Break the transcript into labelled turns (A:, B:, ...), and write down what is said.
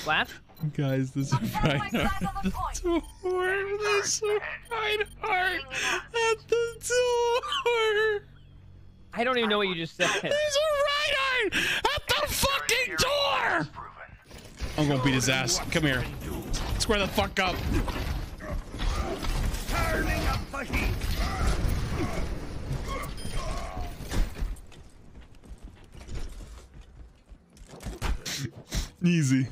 A: Flat?
B: Guys, there's a Reinhardt at the door. There's a Reinhardt at the door.
A: I don't even know what you just said.
B: There's a Reinhardt at the fucking door. I'm gonna beat his ass. Come here. Square the fuck up.
C: Turning up the heat.
B: Easy.